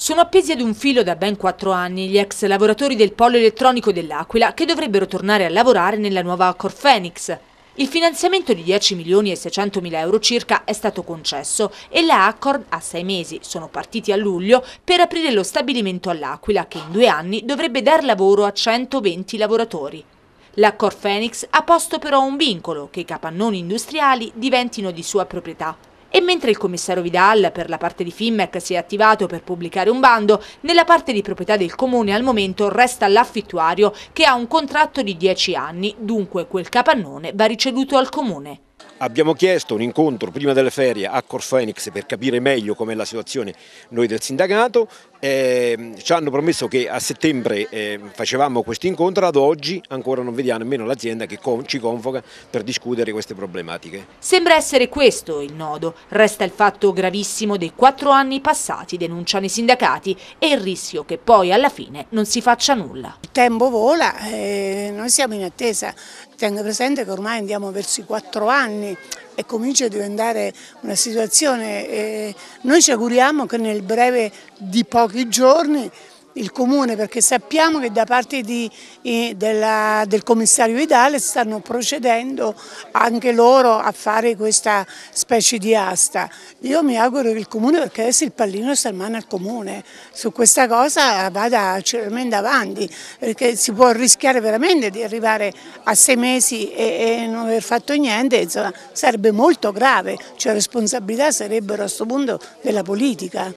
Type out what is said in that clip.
Sono appesi ad un filo da ben quattro anni gli ex lavoratori del polo elettronico dell'Aquila che dovrebbero tornare a lavorare nella nuova Accor Phoenix. Il finanziamento di 10 milioni e 600 mila euro circa è stato concesso e la Accor a sei mesi, sono partiti a luglio, per aprire lo stabilimento all'Aquila che in due anni dovrebbe dar lavoro a 120 lavoratori. L'Accor Phoenix ha posto però un vincolo che i capannoni industriali diventino di sua proprietà. E mentre il commissario Vidal per la parte di Fimmec si è attivato per pubblicare un bando, nella parte di proprietà del comune al momento resta l'affittuario che ha un contratto di 10 anni, dunque quel capannone va ricevuto al comune. Abbiamo chiesto un incontro prima delle ferie a Corfenix per capire meglio com'è la situazione noi del sindacato, eh, ci hanno promesso che a settembre eh, facevamo questo incontro, ad oggi ancora non vediamo nemmeno l'azienda che ci convoca per discutere queste problematiche. Sembra essere questo il nodo, resta il fatto gravissimo dei quattro anni passati, denunciano i sindacati, e il rischio che poi alla fine non si faccia nulla. Il tempo vola, eh, noi siamo in attesa, tengo presente che ormai andiamo verso i quattro anni, e comincia a diventare una situazione, eh, noi ci auguriamo che nel breve di pochi giorni il Comune perché sappiamo che da parte di, della, del commissario Vidale stanno procedendo anche loro a fare questa specie di asta. Io mi auguro che il Comune, perché adesso il pallino sta in mano al Comune, su questa cosa vada celermente avanti, perché si può rischiare veramente di arrivare a sei mesi e, e non aver fatto niente, insomma, sarebbe molto grave, cioè responsabilità sarebbero a questo punto della politica.